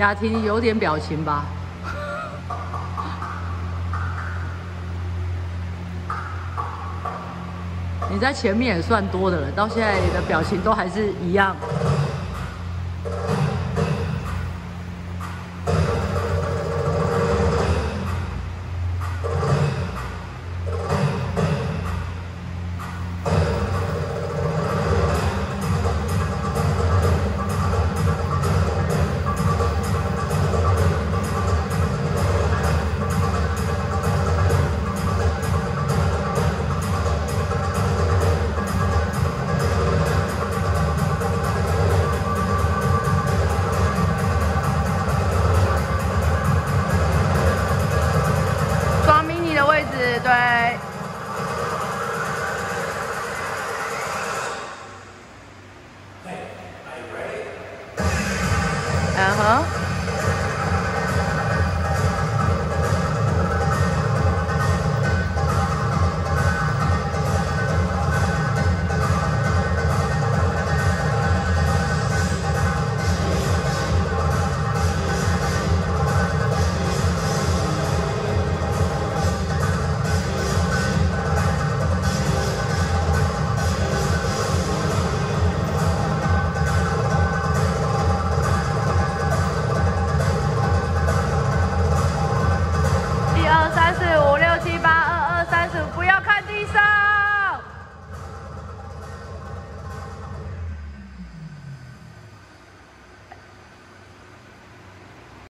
雅婷有点表情吧？你在前面也算多的了，到现在你的表情都还是一样。拜。三岁